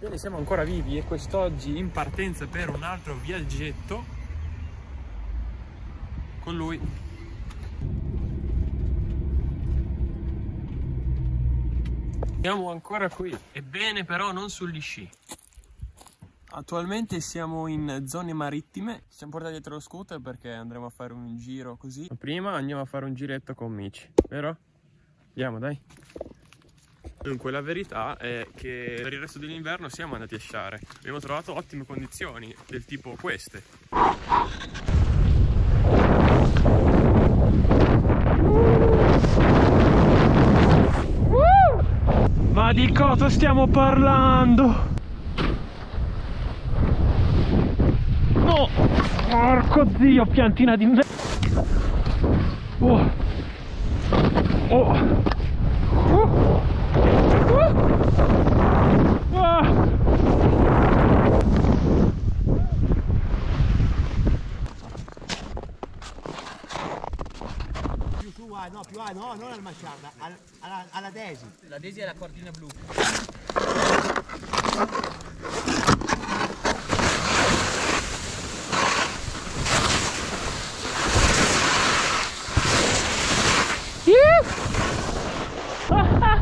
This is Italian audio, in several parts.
Ebbene, siamo ancora vivi e quest'oggi in partenza per un altro viaggetto con lui. Siamo ancora qui, ebbene però non sugli sci. Attualmente siamo in zone marittime, ci siamo portati dietro lo scooter perché andremo a fare un giro così. Ma prima andiamo a fare un giretto con Mici, vero? Andiamo dai. Dunque la verità è che per il resto dell'inverno siamo andati a sciare. Abbiamo trovato ottime condizioni, del tipo queste. Ma di cosa stiamo parlando? No! Porco zio, piantina d'inverno! Oh! Oh! Uh! Più su, ah, no, più ah, no, non al Masciarda, al, alla, alla Desi. La Desi è la cordina blu.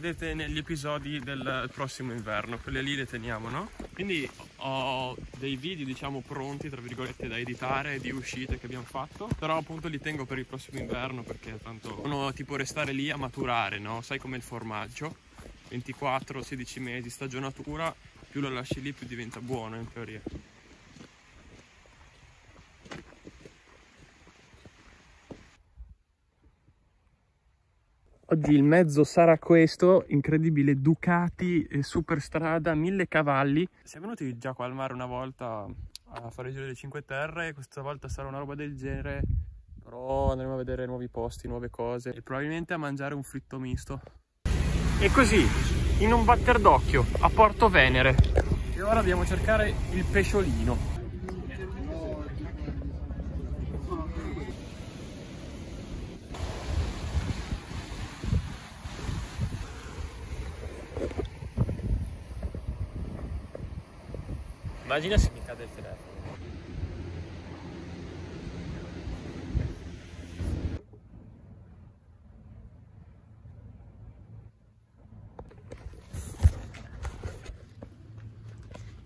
Vedete negli episodi del prossimo inverno, quelle lì le teniamo, no? Quindi ho dei video, diciamo, pronti, tra virgolette, da editare di uscite che abbiamo fatto, però appunto li tengo per il prossimo inverno perché tanto uno tipo restare lì a maturare, no? Sai come il formaggio? 24-16 mesi stagionatura, più lo lasci lì più diventa buono in teoria. Oggi il mezzo sarà questo, incredibile Ducati Superstrada, 1000 cavalli. Siamo venuti già qua al mare una volta a fare il giro delle Cinque Terre, questa volta sarà una roba del genere, però andremo a vedere nuovi posti, nuove cose e probabilmente a mangiare un fritto misto. E così, in un batter d'occhio, a Porto Venere. E ora dobbiamo cercare il pesciolino. Immagina se mi cade il telefono.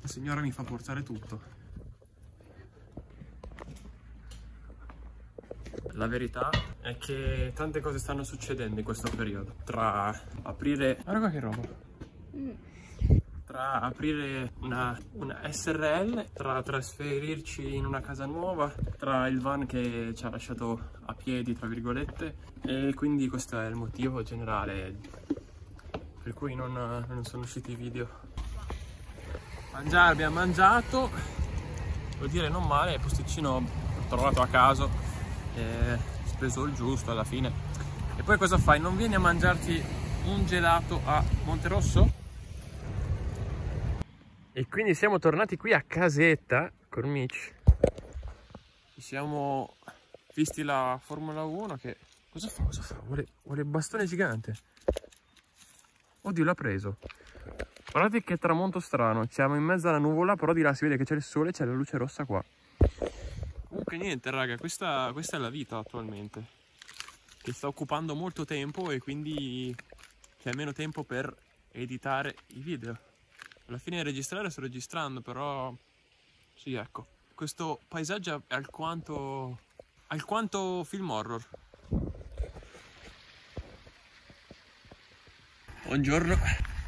La signora mi fa portare tutto. La verità è che tante cose stanno succedendo in questo periodo. Tra aprire... Guarda qua che roba. Tra aprire una, una SRL, tra trasferirci in una casa nuova, tra il van che ci ha lasciato a piedi, tra virgolette. E quindi questo è il motivo generale per cui non, non sono usciti i video. Mangiare abbiamo mangiato, vuol dire non male, il posticino trovato a caso, e speso il giusto alla fine. E poi cosa fai? Non vieni a mangiarti un gelato a Monterosso? E quindi siamo tornati qui a casetta con Mitch. Ci siamo visti la Formula 1 che... Cosa fa? Cosa fa? Vuole, vuole il bastone gigante. Oddio, l'ha preso. Guardate che tramonto strano, siamo in mezzo alla nuvola, però di là si vede che c'è il sole e c'è la luce rossa qua. Comunque niente raga, questa, questa è la vita attualmente, che sta occupando molto tempo e quindi c'è meno tempo per editare i video. Alla fine registrare sto registrando, però sì ecco, questo paesaggio è alquanto, alquanto film horror. Buongiorno.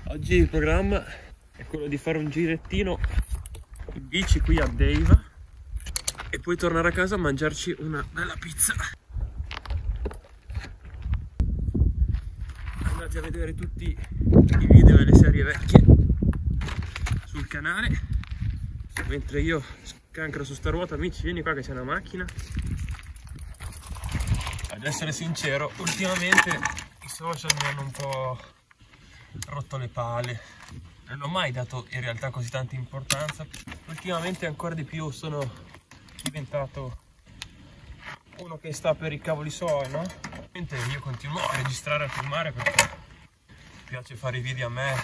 Oggi il programma è quello di fare un girettino in bici qui a Deiva e poi tornare a casa a mangiarci una bella pizza. Andate a vedere tutti i video e le serie vecchie canale. Mentre io scancro su sta ruota, amici, vieni qua che c'è una macchina. Ad essere sincero, ultimamente i social mi hanno un po' rotto le pale non ho mai dato in realtà così tanta importanza. Ultimamente ancora di più sono diventato uno che sta per i cavoli suoi, no? Io continuo a registrare, a filmare perché piace fare i video a me,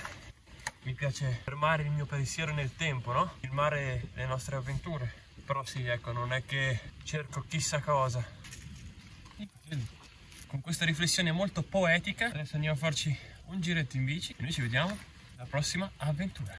mi piace fermare il mio pensiero nel tempo, no? Filmare le nostre avventure. Però sì, ecco, non è che cerco chissà cosa. Con questa riflessione molto poetica, adesso andiamo a farci un giretto in bici e noi ci vediamo alla prossima avventura.